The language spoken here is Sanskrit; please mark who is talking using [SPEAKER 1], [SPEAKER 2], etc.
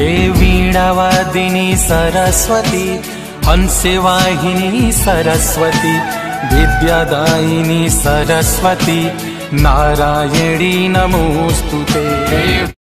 [SPEAKER 1] हे वीणावादिनी सरस्वती हंसवाहिनी सरस्वती विद्यादायिनी सरस्वती नारायणी नमोऽस्तु ते।